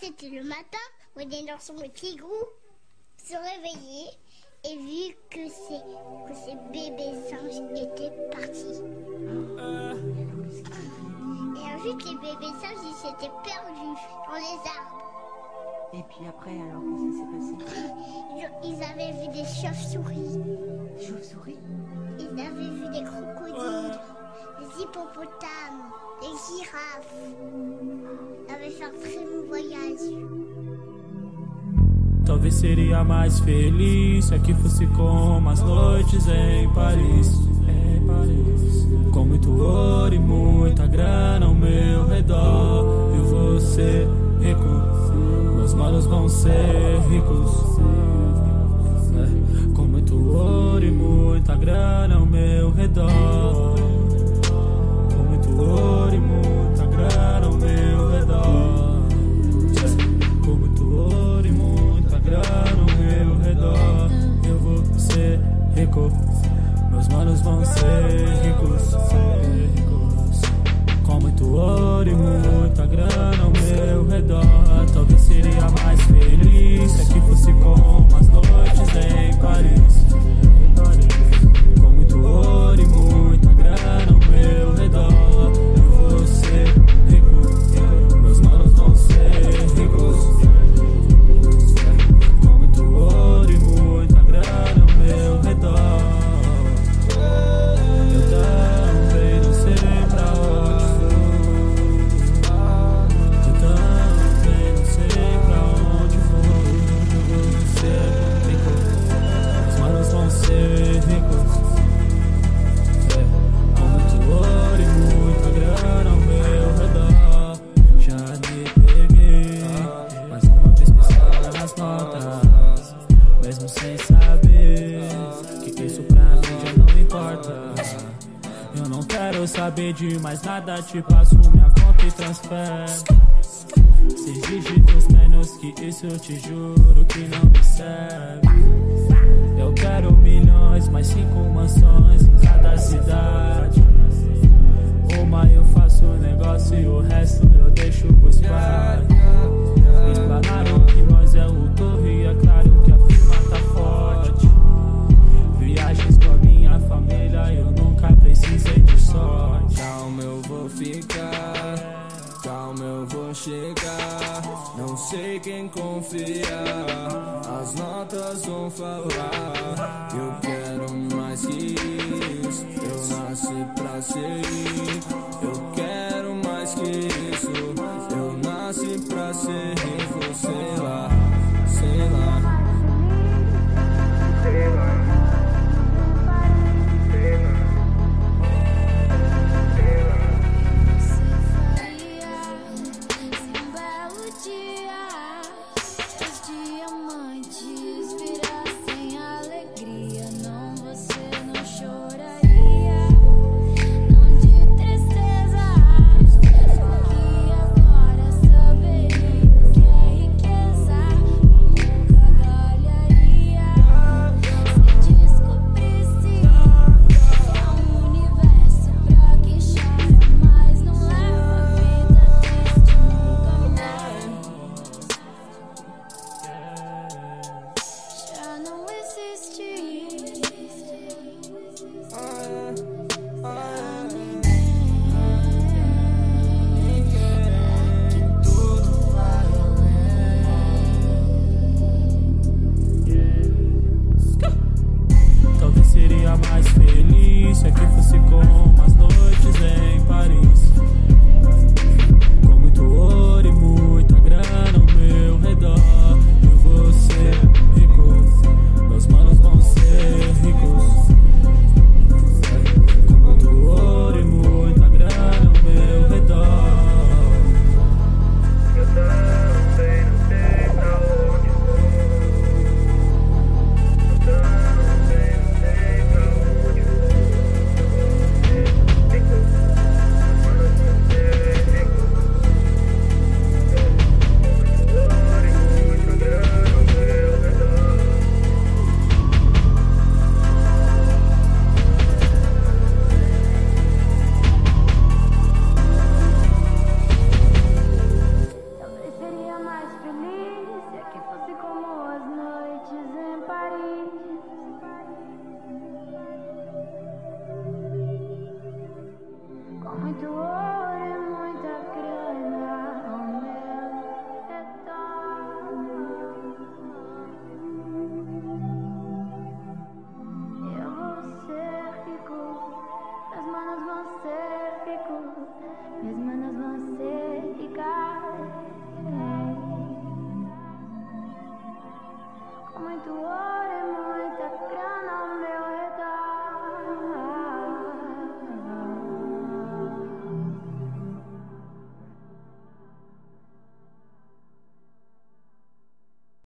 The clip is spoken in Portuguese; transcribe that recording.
c'était le matin, on est dans son petit groupe, se réveiller et vu que ces, que ces bébés singes étaient partis. Et ensuite, les bébés singes, ils s'étaient perdus dans les arbres. Et puis après, alors, qu'est-ce qui s'est passé? Ils, avaient vu des chauves-souris, Chauve-souris ils avaient vu des crocodiles, des hippopotames, des girafes. Avaient fait un très long voyage. Talvez seria mais feliz se aqui fosse como as noites em Paris. Em Paris. Com muito ouro e muita grana ao meu redor. Eu vou ser rico, meus manos vão ser ricos. É, Com muito ouro e muita grana ao meu redor. Rico. Meus manos vão ser ricos. Ser ricos. Com muito ouro e muita saber de mais nada, te passo minha conta e transfere. Seis dígitos menos que isso eu te juro que não me serve. Eu quero milhões, Vou chegar. Não sei quem confiar. As notas vão falar. Eu quero mais que isso. Eu nasci pra ser say